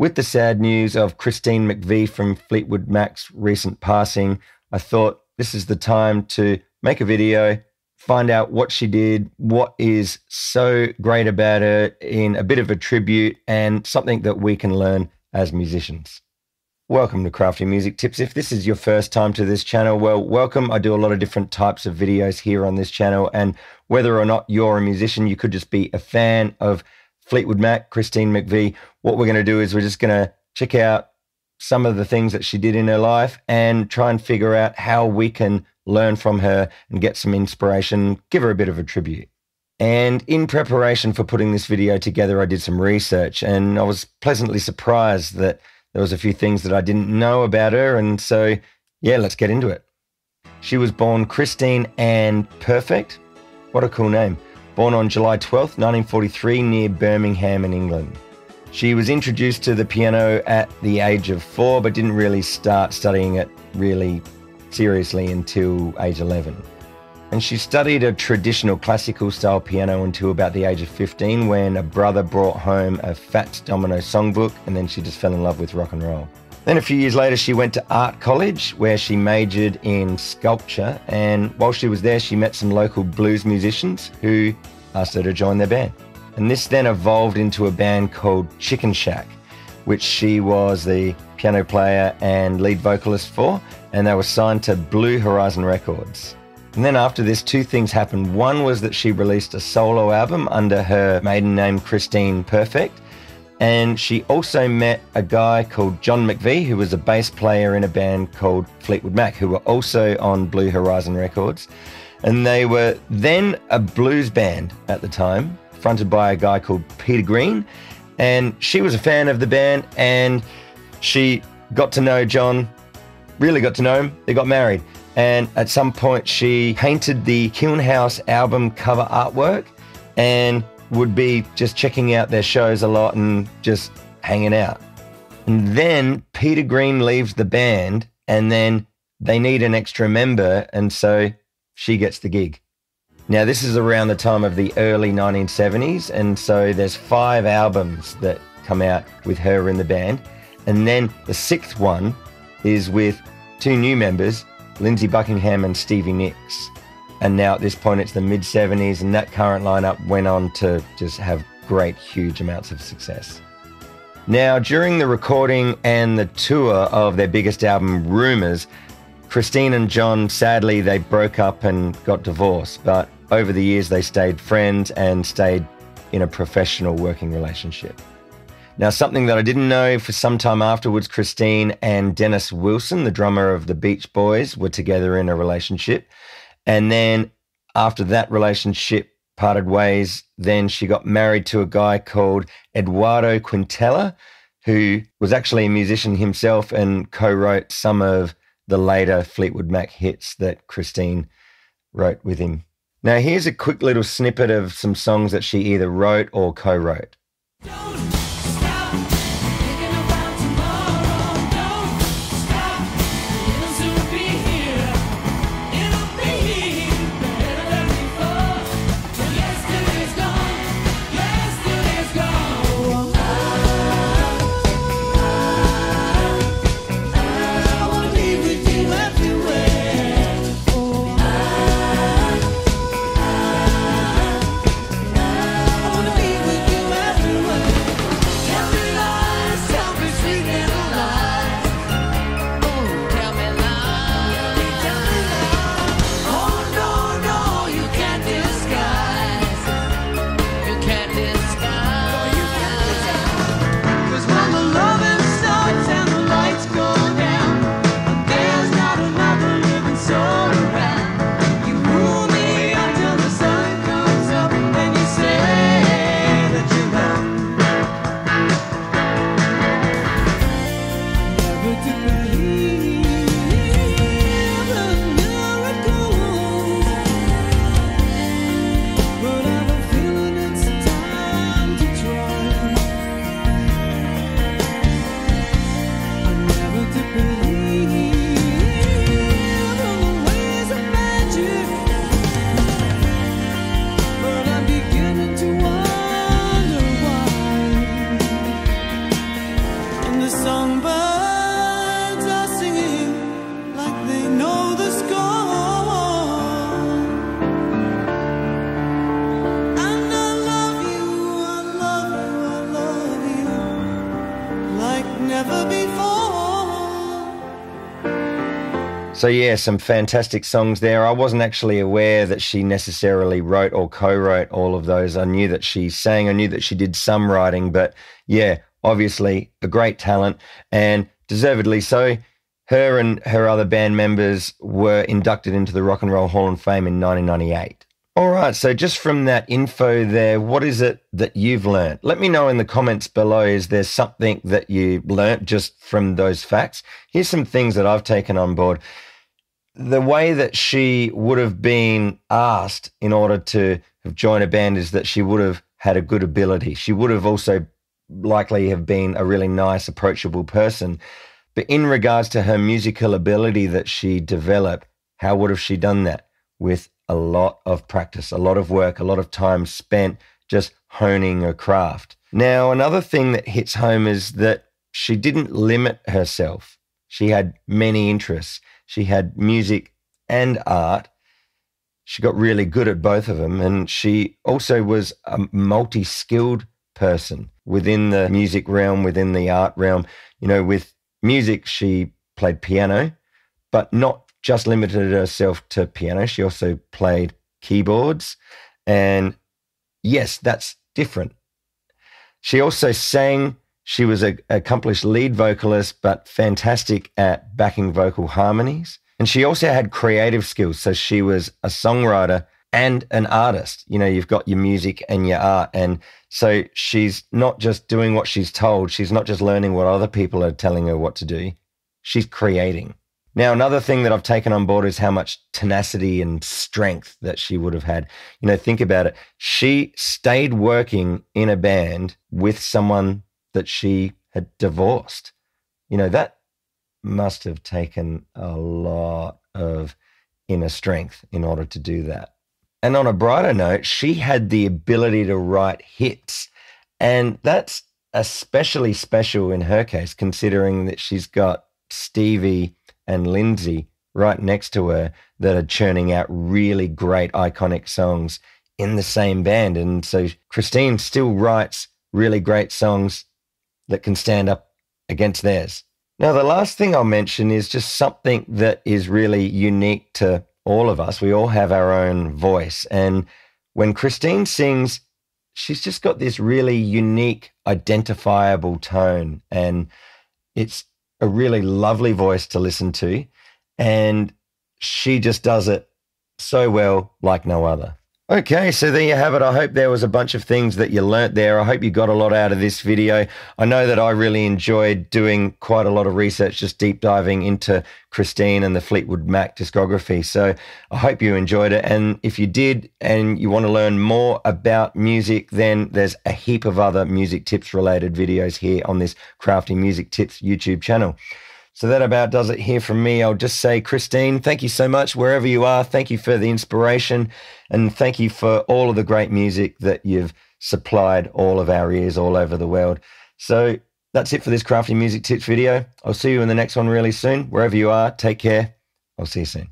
With the sad news of Christine McVie from Fleetwood Mac's recent passing, I thought this is the time to make a video, find out what she did, what is so great about her in a bit of a tribute, and something that we can learn as musicians. Welcome to Crafty Music Tips. If this is your first time to this channel, well, welcome. I do a lot of different types of videos here on this channel, and whether or not you're a musician, you could just be a fan of Fleetwood Mac, Christine McVie. What we're going to do is we're just going to check out some of the things that she did in her life and try and figure out how we can learn from her and get some inspiration, give her a bit of a tribute. And in preparation for putting this video together, I did some research and I was pleasantly surprised that there was a few things that I didn't know about her. And so, yeah, let's get into it. She was born Christine Anne Perfect. What a cool name born on July 12, 1943, near Birmingham in England. She was introduced to the piano at the age of four, but didn't really start studying it really seriously until age 11. And she studied a traditional classical style piano until about the age of 15 when a brother brought home a Fats Domino songbook and then she just fell in love with rock and roll. Then a few years later, she went to art college where she majored in sculpture. And while she was there, she met some local blues musicians who asked her to join their band. And this then evolved into a band called Chicken Shack, which she was the piano player and lead vocalist for. And they were signed to Blue Horizon Records. And then after this, two things happened. One was that she released a solo album under her maiden name, Christine Perfect. And she also met a guy called John McVie, who was a bass player in a band called Fleetwood Mac, who were also on Blue Horizon Records. And they were then a blues band at the time, fronted by a guy called Peter Green. And she was a fan of the band and she got to know John, really got to know him. They got married. And at some point, she painted the Kiln House album cover artwork. And would be just checking out their shows a lot and just hanging out. And then Peter Green leaves the band and then they need an extra member. And so she gets the gig. Now, this is around the time of the early 1970s. And so there's five albums that come out with her in the band. And then the sixth one is with two new members, Lindsey Buckingham and Stevie Nicks. And now at this point, it's the mid 70s, and that current lineup went on to just have great, huge amounts of success. Now, during the recording and the tour of their biggest album, Rumours, Christine and John, sadly, they broke up and got divorced, but over the years, they stayed friends and stayed in a professional working relationship. Now, something that I didn't know for some time afterwards, Christine and Dennis Wilson, the drummer of the Beach Boys, were together in a relationship. And then after that relationship parted ways, then she got married to a guy called Eduardo Quintela, who was actually a musician himself and co wrote some of the later Fleetwood Mac hits that Christine wrote with him. Now, here's a quick little snippet of some songs that she either wrote or co wrote. So, yeah, some fantastic songs there. I wasn't actually aware that she necessarily wrote or co wrote all of those. I knew that she sang, I knew that she did some writing, but yeah, obviously a great talent and deservedly so. Her and her other band members were inducted into the Rock and Roll Hall of Fame in 1998. All right, so just from that info there, what is it that you've learned? Let me know in the comments below. Is there something that you learnt just from those facts? Here's some things that I've taken on board. The way that she would have been asked in order to have joined a band is that she would have had a good ability. She would have also likely have been a really nice, approachable person. But in regards to her musical ability that she developed, how would have she done that? With a lot of practice, a lot of work, a lot of time spent just honing her craft. Now, another thing that hits home is that she didn't limit herself. She had many interests. She had music and art. She got really good at both of them. And she also was a multi skilled person within the music realm, within the art realm. You know, with music, she played piano, but not just limited herself to piano. She also played keyboards. And yes, that's different. She also sang. She was an accomplished lead vocalist, but fantastic at backing vocal harmonies. And she also had creative skills. So she was a songwriter and an artist. You know, you've got your music and your art. And so she's not just doing what she's told, she's not just learning what other people are telling her what to do, she's creating. Now, another thing that I've taken on board is how much tenacity and strength that she would have had. You know, think about it. She stayed working in a band with someone that she had divorced. You know, that must have taken a lot of inner strength in order to do that. And on a brighter note, she had the ability to write hits. And that's especially special in her case, considering that she's got Stevie and Lindsey right next to her that are churning out really great iconic songs in the same band. And so Christine still writes really great songs that can stand up against theirs. Now, the last thing I'll mention is just something that is really unique to all of us. We all have our own voice. And when Christine sings, she's just got this really unique, identifiable tone. And it's a really lovely voice to listen to. And she just does it so well, like no other. Okay, so there you have it. I hope there was a bunch of things that you learnt there. I hope you got a lot out of this video. I know that I really enjoyed doing quite a lot of research, just deep diving into Christine and the Fleetwood Mac discography. So I hope you enjoyed it. And if you did and you want to learn more about music, then there's a heap of other music tips related videos here on this Crafty Music Tips YouTube channel. So that about does it here from me. I'll just say, Christine, thank you so much wherever you are. Thank you for the inspiration and thank you for all of the great music that you've supplied all of our ears all over the world. So that's it for this crafty music tips video. I'll see you in the next one really soon. Wherever you are, take care. I'll see you soon.